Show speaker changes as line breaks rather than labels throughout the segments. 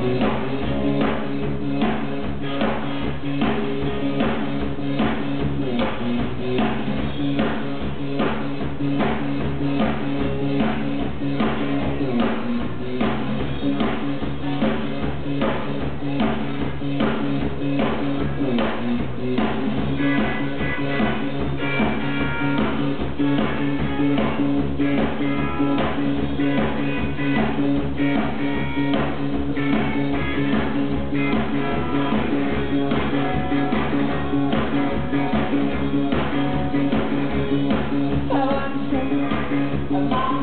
Thank you. I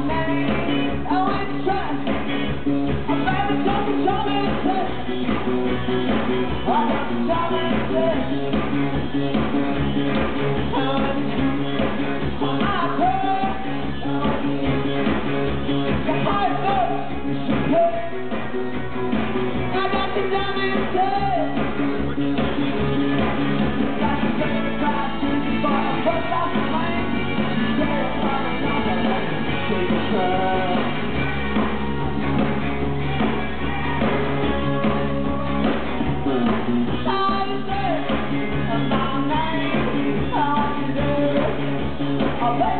got the diamond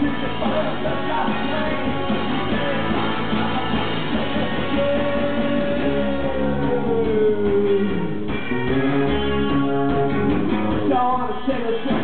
Don't wanna share